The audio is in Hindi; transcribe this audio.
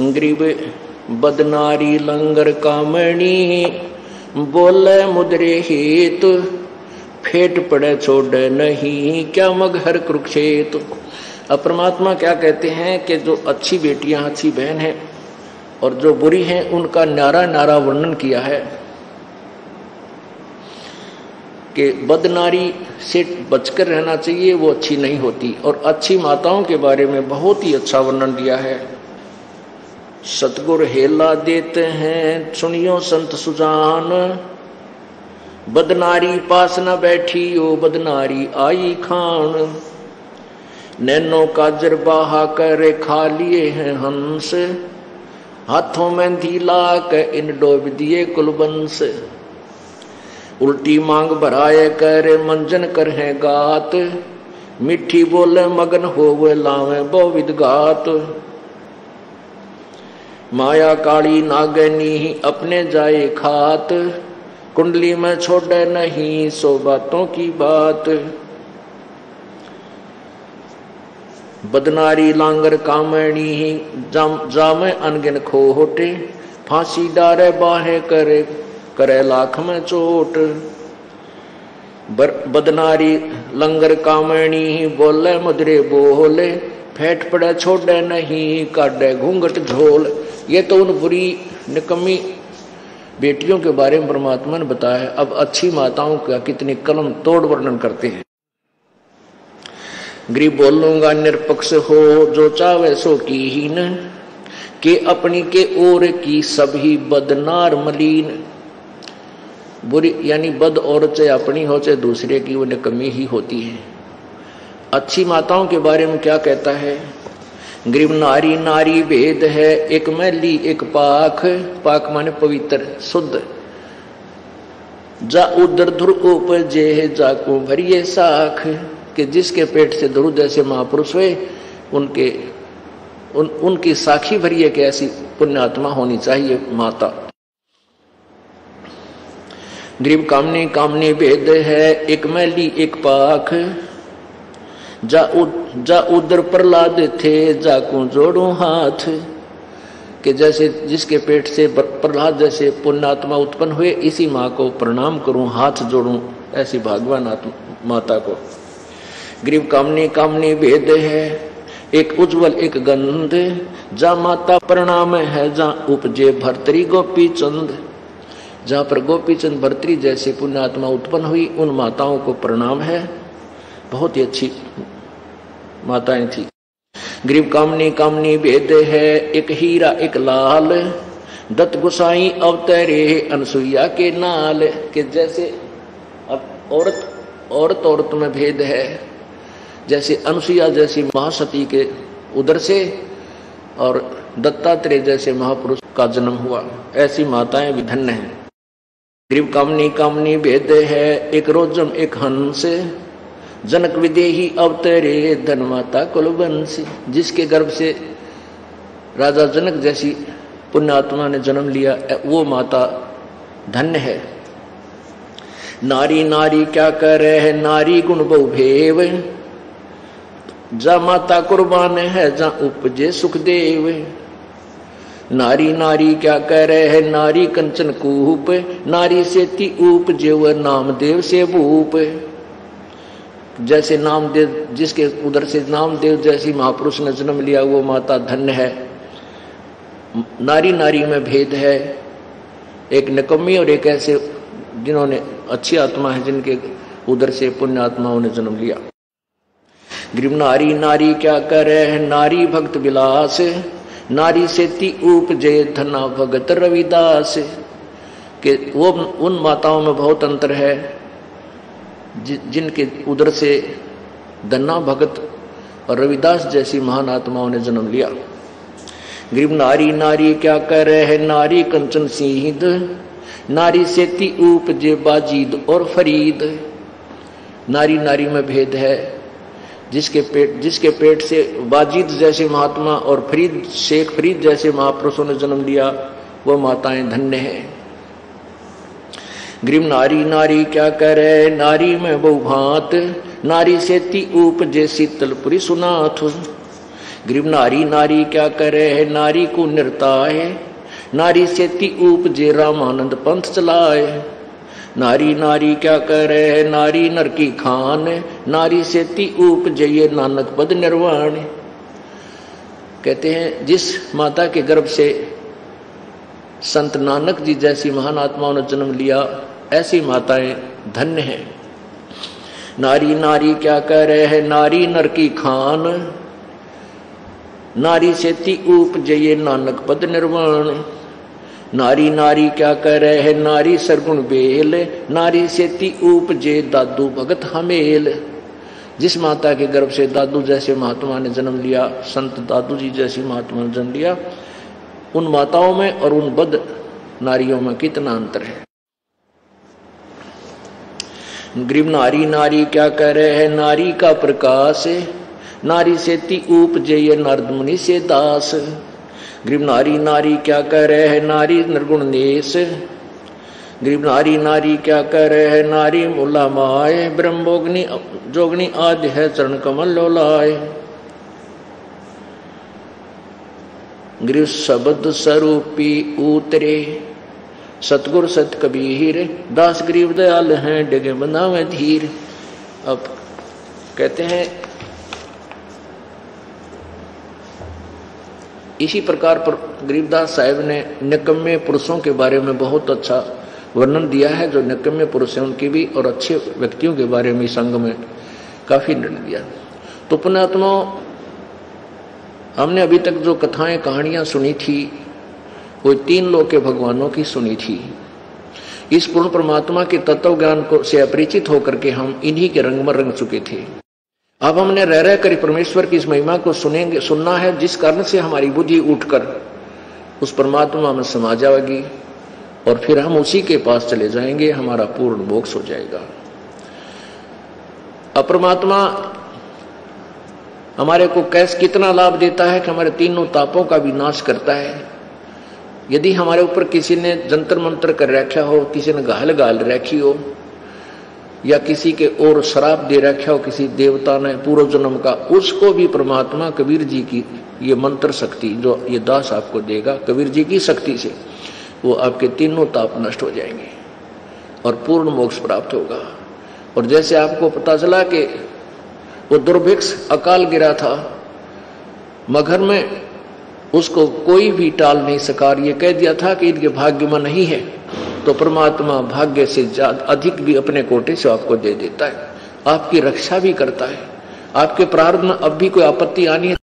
गरीब बदनारी लंगर कामणी, बोले मुद्रे हेतु, फेट पड़े छोड़ नहीं, क्या मग हर कुरुक्षेत? अब परमात्मा क्या कहते हैं कि जो अच्छी बेटियाँ, अच्छी बहन है और जो बुरी हैं, उनका नारा नारा वर्णन किया है कि बदनारी से बचकर रहना चाहिए, वो अच्छी नहीं होती और अच्छी माताओं के बारे में बहुत ही अच्छा वर्णन दिया है। सतगुर हेला देते हैं। सुनियो संत सुजान, बदनारी पास न बैठी, ओ बदनारी आई खान। नैनो काजर बाहा कर खा लिए हैं हंस, हाथों में धीला के इन डोब दिए कुलबंस। उल्टी मांग भराए कर मंजन कर है गात, मिठी बोले मगन हो वे लावे बहुविद गात। माया काली नागनी ही अपने जाए खात। कुंडली में छोड़े नहीं सो बातों की बात। बदनारी लांगर कामणी ही जाम, जामे अनगिन खोटे फांसी डारे बाहे करे करे लाख में चोट। बदनारी लंगर कामणी ही बोले, मदरे बोले, फेट पड़े छोड़े नहीं काटे घूंघट झोल। ये तो उन बुरी, निकम्मी बेटियों के बारे में परमात्मा ने बताया अब अच्छी माताओं का कितने कलम तोड़ वर्णन करते हैं। गरीब बोलूँगा, निरपक्ष हो, जो चावे सो की ही न के अपनी के ओर की सभी बदनार मलीन। बुरी, यानी बद औरत चाहे अपनी हो, चाहे दूसरे की, वो कमी ही होती है। अच्छी माताओं के बारे में क्या कहता है? गरीब नारी नारी भेद है एक मैली एक पाख पाक माने पवित्र शुद्ध जा उदर ध्रुव उपजे जाको भरिए साख कि जिसके पेट से ध्रुव जैसे महापुरुष हुए उनके उन उनकी साखी भरिए कि ऐसी पुण्यात्मा होनी चाहिए माता गरीब कामनी कामनी भेद है एक मैली एक पाख जा उद, जा उधर प्रहलाद थे जाकू जोड़ू हाथ। कि जैसे जिसके पेट से प्रहलाद जैसे पुण्यात्मा उत्पन्न हुए इसी माँ को प्रणाम करूँ हाथ जोड़ूं ऐसी भागवान माता को। ग्रीव कामनी कामनी भेद है एक उज्जवल एक गंध। जा माता प्रणाम है जा उपजे भरतरी गोपी चंद जहाँ पर गोपी चंद भरतरी जैसे पुण्यात्मा उत्पन्न हुई उन माताओं को प्रणाम है। बहुत ही अच्छी माताएँ थी। गरीब कामनी कामनी भेद है, एक हीरा, एक लाल। दत्त गुसाई अवतरे अनसुईया के नाल, के जैसे अब औरत औरत औरत में भेद है। जैसे अनुसुईया जैसी महासती के उधर से, और दत्तात्रेय जैसे महापुरुष का जन्म हुआ। ऐसी माताएँ भी धन्य हैं। गरीब कामनी कामनी भेद है, एक रोजम एक हंस। जनक विदेही अवतरे धन माता कुलवंशी जिसके गर्भ से राजा जनक जैसी पुण्यात्मा ने जन्म लिया वो माता धन्य है। नारी नारी क्या कर है? नारी गुण बहुभेव। जा माता कुर्बान है, जा उपजे सुखदेव। नारी नारी क्या कह रहे है? नारी कंचन कूप। नारी से ती ऊप जेव नामदेव से भूप। जैसे नामदेव, जिसके उधर से नामदेव जैसी महापुरुष ने जन्म लिया, वो माता धन्य है। नारी नारी में भेद है। एक निकम्मी और एक ऐसे जिन्होंने अच्छी आत्मा है, जिनके उधर से पुण्य आत्माओं ने जन्म लिया। गरीब नारी नारी क्या कर? नारी भक्त विलास। नारी से ती ऊप जय धना भगत रविदास। के वो उन माताओं में बहुत अंतर है। जिनके उधर से धन्ना भगत और रविदास जैसी महान आत्माओं ने जन्म लिया। गरीब नारी नारी क्या कर रहे हैं? नारी कंचन सिंह नारी से ती ऊप जे बाजीद और फरीद। नारी नारी में भेद है। जिसके पेट जिसके पेट से बाजीद जैसे महात्मा और फरीद, शेख फरीद जैसे महापुरुषों ने जन्म लिया वो माताएँ धन्य हैं। ग्रीम नारी नारी क्या करे? नारी में बहुभात नारी से ती ऊप जे शीतलपुरी सुनाथ। गरीब नारी नारी क्या करे? है नारी को निर्ता है नारी से ती उपजे रामानंद पंथ चलाए नारी नारी क्या करे? है नारी नर की खान। नारी से ती उपजय नानक पद निर्वाण। कहते हैं, जिस माता के गर्भ से संत नानक जी जैसी महान आत्माओं ने जन्म लिया ऐसी माताएँ धन्य हैं। नारी नारी क्या कह रहे हैं? नारी नर की खान। नारी से ती ऊप जये नानक पद निर्वाण। नारी नारी क्या कह रहे हैं? नारी सरगुण बेल। नारी से ती ऊप जे दादू भगत हमेल। जिस माता के गर्भ से दादू जैसे महात्मा ने जन्म लिया, संत दादू जी जैसी महात्मा ने जन्म लिया, उन माताओं में और उन बद नारियों में कितना अंतर है? ग्रीब नारी नारी क्या कह रहे हैं? नारी का प्रकाश नारी से ती जय नर्द मुनि से दास। ग्रीब नारी नारी क्या कह रहे हैं? नारी निर्गुण नेश ग्रीब नारी नारी क्या कह रहे हैं? नारी मुला माए, ब्रह्मोग्नि, जोगनी आदि है, चरण कमल लोलाए। गृह शब्द स्वरूपी उतरे। सतगुर सत कबीर, दास गरीब दयाल हैं, डगे बनावे धीर। अब कहते हैं, इसी प्रकार पर गरीबदास साहेब ने निकम्मे पुरुषों के बारे में बहुत अच्छा वर्णन दिया है, जो निकम्मे पुरुष हैं, उनकी भी और अच्छे व्यक्तियों के बारे में संघ में काफ़ी निर्णय दिया तो पुणात्मा हमने अभी तक जो कथाएँ, कहानियाँ सुनी थी वो तीन लोग के भगवानों की सुनी थी। इस पूर्ण परमात्मा के तत्व ज्ञान को से अपरिचित होकर के हम इन्हीं के रंग में रंग चुके थे। अब हमने रह रह कर परमेश्वर की इस महिमा को सुनेंगे, सुनना है, जिस कारण से हमारी बुद्धि उठकर उस परमात्मा में समा जाएगी और फिर हम उसी के पास चले जाएँगे, हमारा पूर्ण मोक्ष हो जाएगा। अपरमात्मा हमारे को कैस कितना लाभ देता है कि हमारे तीनों तापों का विनाश करता है। यदि हमारे ऊपर किसी ने जंतर मंत्र कर रखा हो, किसी ने गाल गाल रखी हो, या किसी के और शराब दे रखा हो, किसी देवता ने पूर्व जन्म का, उसको भी परमात्मा कबीर जी की ये मंत्र शक्ति जो ये दास आपको देगा, कबीर जी की शक्ति से, वो आपके तीनों ताप नष्ट हो जाएँगे और पूर्ण मोक्ष प्राप्त होगा। और जैसे आपको पता चला कि वो दुर्भिक्ष अकाल गिरा था, मगर में उसको कोई भी टाल नहीं सका ये कह दिया था कि इनके भाग्य में नहीं है तो परमात्मा भाग्य से अधिक भी अपने कोटे से आपको दे देता है। आपकी रक्षा भी करता है। आपके प्रारंभ में अब भी कोई आपत्ति आनी है